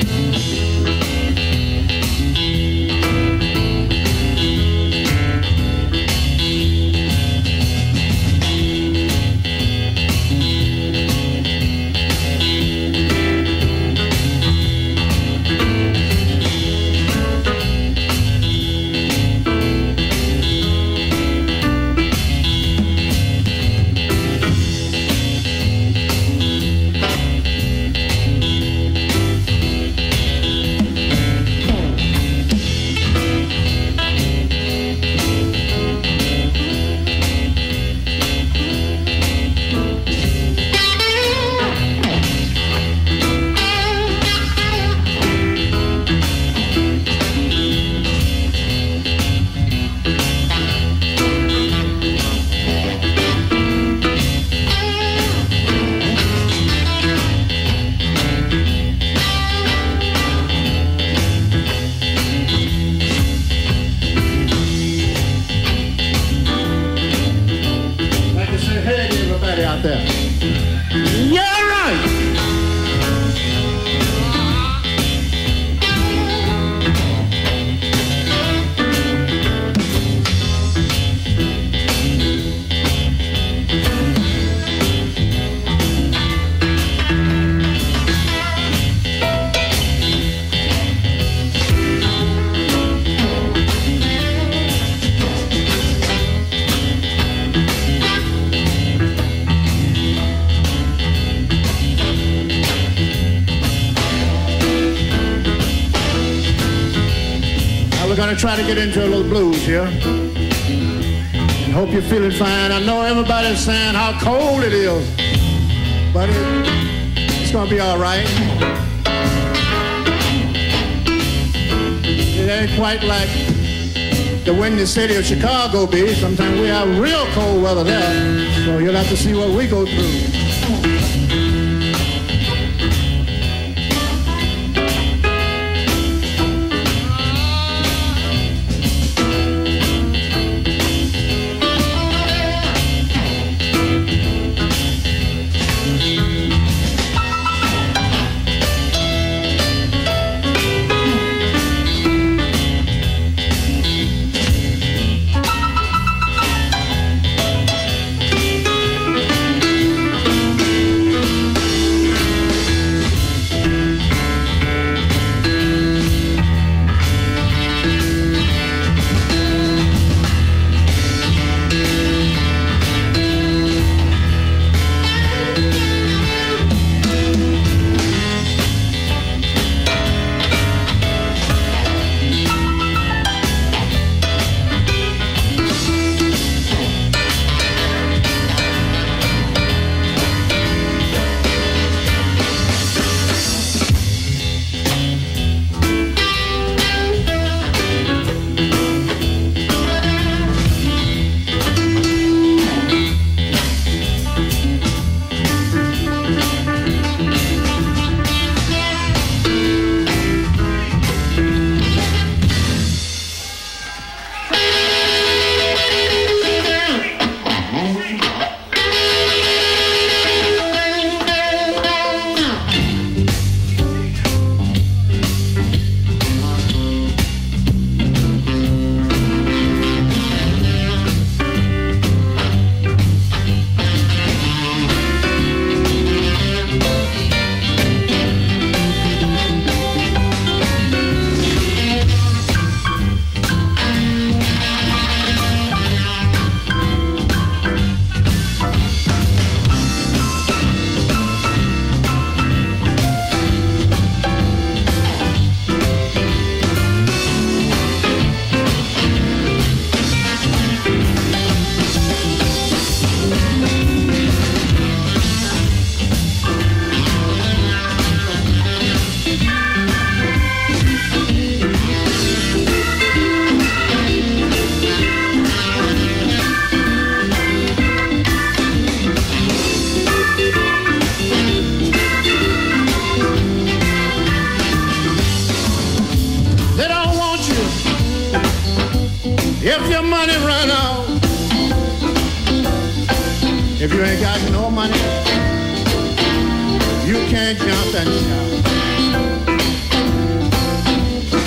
Música try to get into a little blues here. And hope you're feeling fine. I know everybody's saying how cold it is, but it, it's gonna be all right. It ain't quite like the windy city of Chicago be. Sometimes we have real cold weather there, so you'll have to see what we go through. money run out. If you ain't got no money, you can't jump and shout.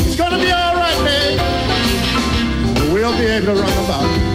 It's gonna be alright, babe. We'll be able to run about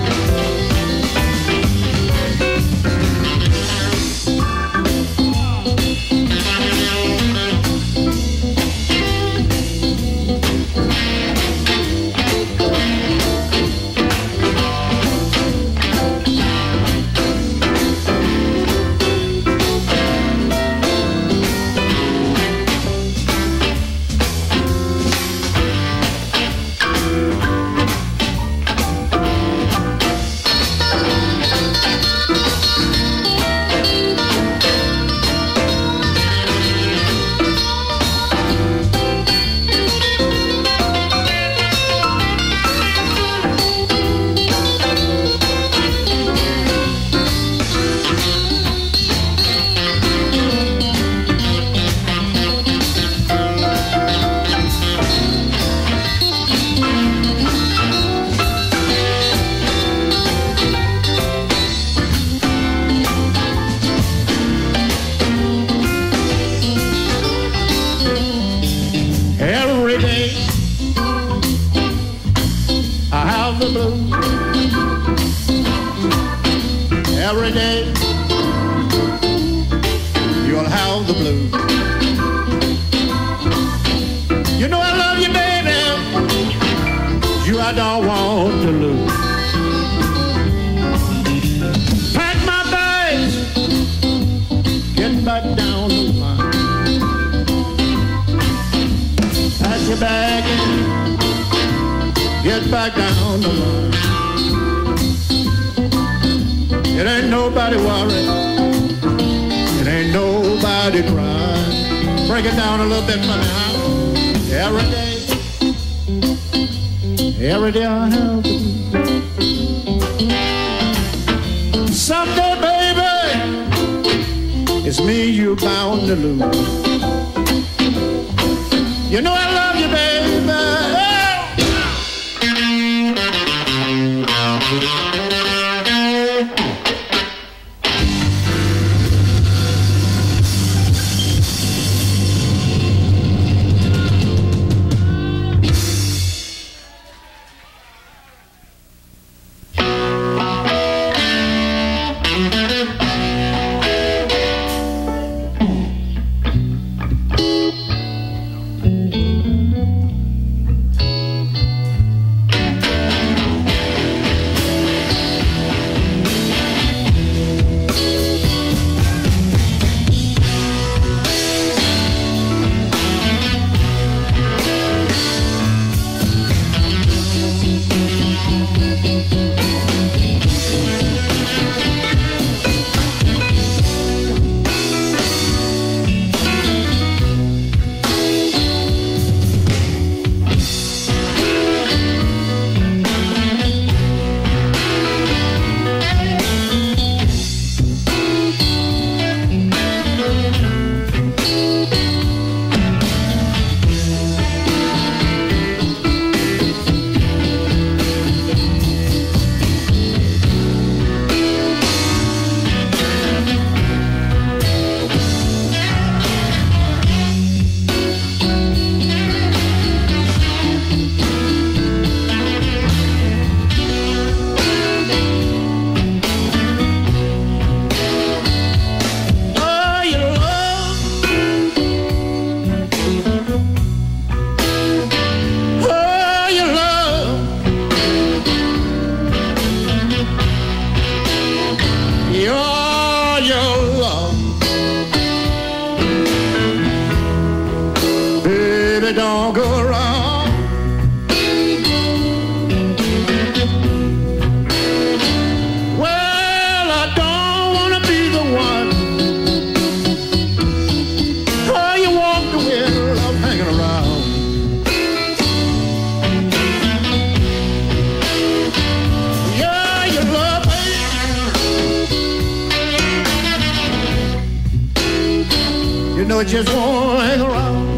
every day you'll have the blues. You know I love you, baby. You I don't want to lose. Pack my bags, get back down the line. Pack your bag get back down the line. It ain't nobody worried. It ain't nobody crying. Break it down a little bit for me, huh? Every day. Every day I have to be. Someday, baby, it's me you bound to lose. You know I love you, baby. all go. Well, I don't want to be the one. Oh, you walked away, love hanging around. Yeah, you love me. You know, it just won't hang around.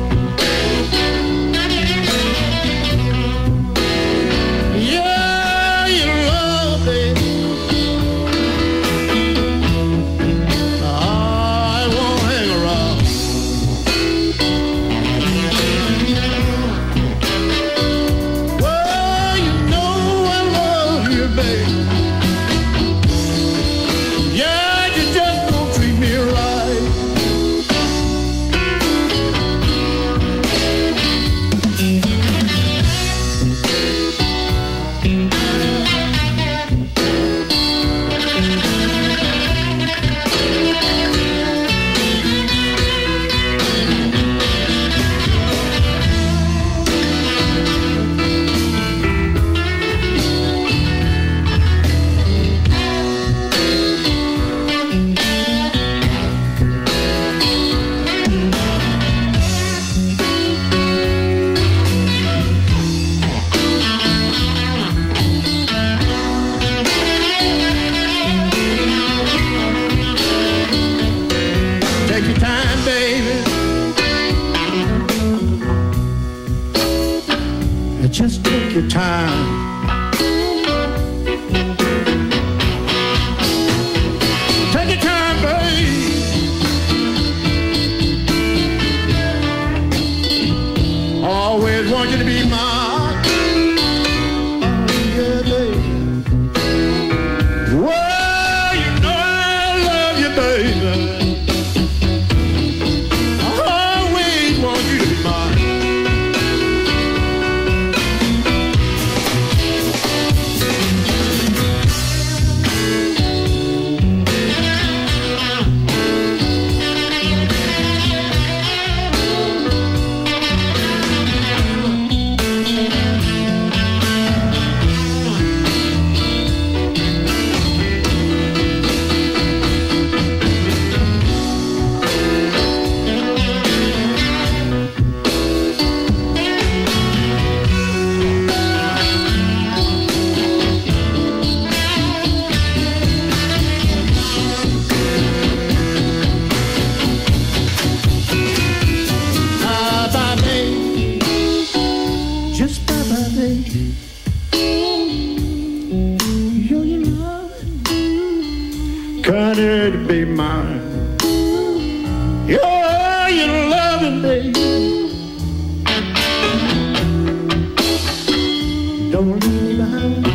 Your time. be behind